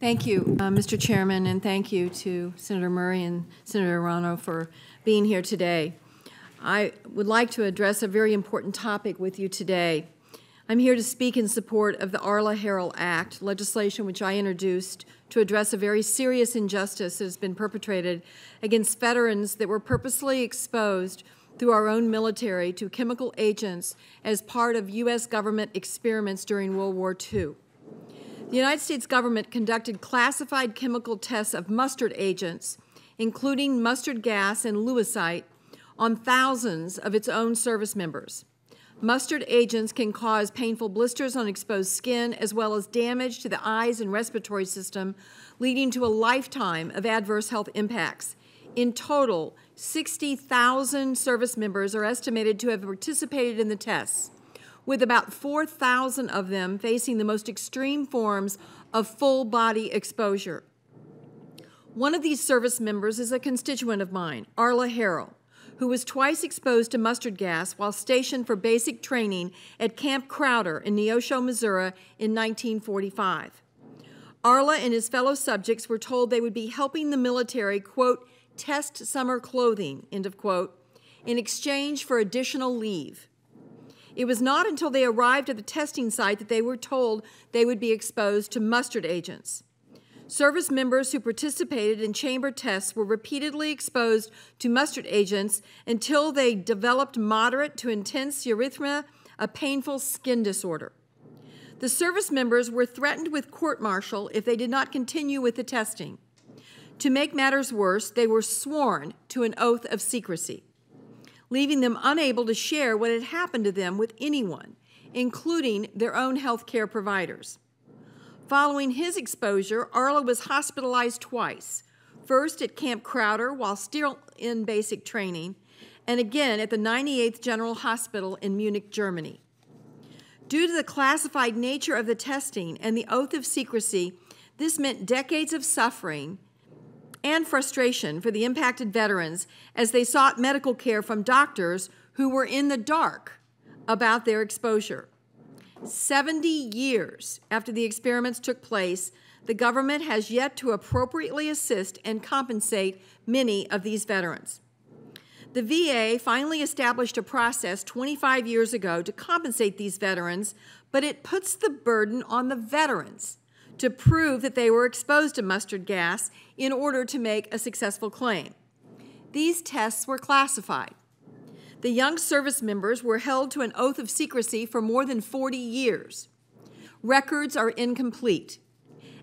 Thank you, uh, Mr. Chairman, and thank you to Senator Murray and Senator Hirono for being here today. I would like to address a very important topic with you today. I'm here to speak in support of the Arla Harrell Act, legislation which I introduced to address a very serious injustice that has been perpetrated against veterans that were purposely exposed through our own military to chemical agents as part of U.S. government experiments during World War II. The United States government conducted classified chemical tests of mustard agents, including mustard gas and lewisite, on thousands of its own service members. Mustard agents can cause painful blisters on exposed skin as well as damage to the eyes and respiratory system, leading to a lifetime of adverse health impacts. In total, 60,000 service members are estimated to have participated in the tests, with about 4,000 of them facing the most extreme forms of full body exposure. One of these service members is a constituent of mine, Arla Harrell who was twice exposed to mustard gas while stationed for basic training at Camp Crowder in Neosho, Missouri in 1945. Arla and his fellow subjects were told they would be helping the military, quote, test summer clothing, end of quote, in exchange for additional leave. It was not until they arrived at the testing site that they were told they would be exposed to mustard agents. Service members who participated in chamber tests were repeatedly exposed to mustard agents until they developed moderate to intense erythema, a painful skin disorder. The service members were threatened with court martial if they did not continue with the testing. To make matters worse, they were sworn to an oath of secrecy, leaving them unable to share what had happened to them with anyone, including their own health care providers. Following his exposure, Arla was hospitalized twice first at Camp Crowder while still in basic training, and again at the 98th General Hospital in Munich, Germany. Due to the classified nature of the testing and the oath of secrecy, this meant decades of suffering and frustration for the impacted veterans as they sought medical care from doctors who were in the dark about their exposure. 70 years after the experiments took place, the government has yet to appropriately assist and compensate many of these veterans. The VA finally established a process 25 years ago to compensate these veterans, but it puts the burden on the veterans to prove that they were exposed to mustard gas in order to make a successful claim. These tests were classified. The young service members were held to an oath of secrecy for more than 40 years. Records are incomplete.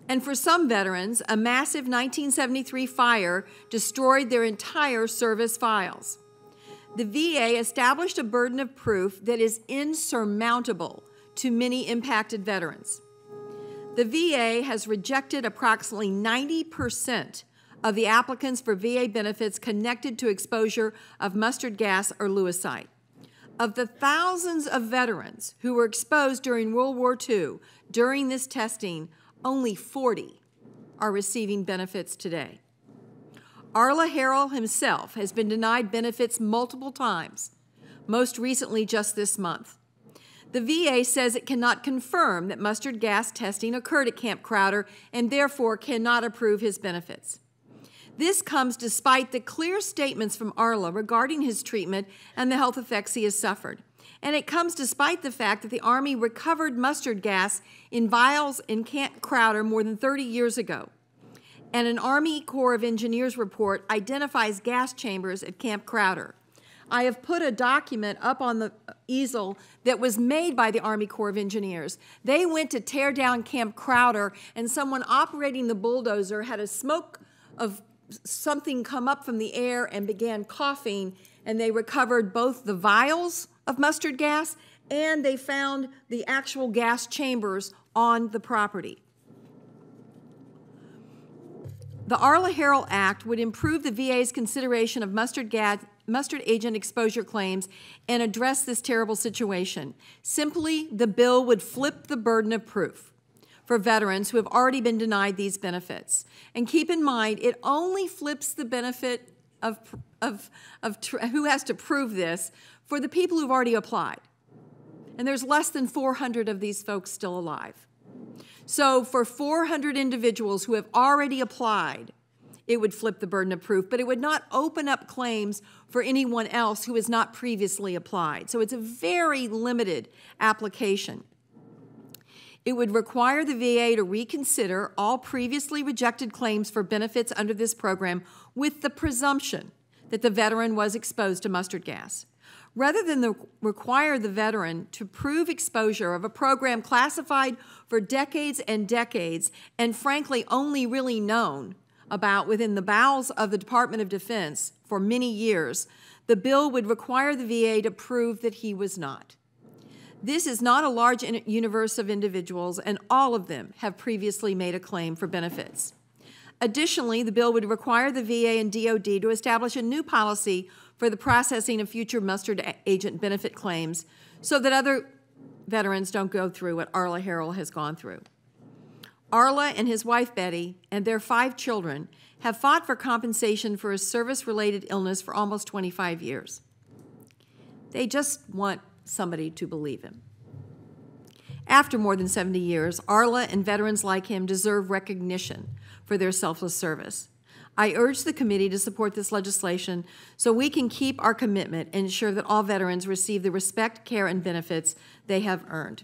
And for some veterans, a massive 1973 fire destroyed their entire service files. The VA established a burden of proof that is insurmountable to many impacted veterans. The VA has rejected approximately 90 percent of the applicants for VA benefits connected to exposure of mustard gas or lewisite. Of the thousands of veterans who were exposed during World War II during this testing, only 40 are receiving benefits today. Arla Harrell himself has been denied benefits multiple times, most recently just this month. The VA says it cannot confirm that mustard gas testing occurred at Camp Crowder and therefore cannot approve his benefits. This comes despite the clear statements from Arla regarding his treatment and the health effects he has suffered. And it comes despite the fact that the Army recovered mustard gas in vials in Camp Crowder more than 30 years ago. And an Army Corps of Engineers report identifies gas chambers at Camp Crowder. I have put a document up on the easel that was made by the Army Corps of Engineers. They went to tear down Camp Crowder, and someone operating the bulldozer had a smoke of something come up from the air and began coughing, and they recovered both the vials of mustard gas and they found the actual gas chambers on the property. The Arla Harrell Act would improve the VA's consideration of mustard gas mustard agent exposure claims and address this terrible situation. Simply, the bill would flip the burden of proof for veterans who have already been denied these benefits. And keep in mind, it only flips the benefit of, of, of who has to prove this for the people who've already applied. And there's less than 400 of these folks still alive. So for 400 individuals who have already applied, it would flip the burden of proof, but it would not open up claims for anyone else who has not previously applied. So it's a very limited application. It would require the VA to reconsider all previously rejected claims for benefits under this program with the presumption that the veteran was exposed to mustard gas. Rather than the, require the veteran to prove exposure of a program classified for decades and decades and frankly only really known about within the bowels of the Department of Defense for many years, the bill would require the VA to prove that he was not. This is not a large universe of individuals, and all of them have previously made a claim for benefits. Additionally, the bill would require the VA and DoD to establish a new policy for the processing of future mustard agent benefit claims so that other veterans don't go through what Arla Harrell has gone through. Arla and his wife Betty and their five children have fought for compensation for a service related illness for almost 25 years. They just want somebody to believe him. After more than 70 years, Arla and veterans like him deserve recognition for their selfless service. I urge the committee to support this legislation so we can keep our commitment and ensure that all veterans receive the respect, care, and benefits they have earned.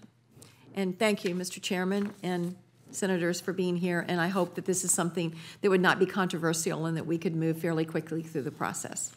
And thank you, Mr. Chairman and senators, for being here, and I hope that this is something that would not be controversial and that we could move fairly quickly through the process.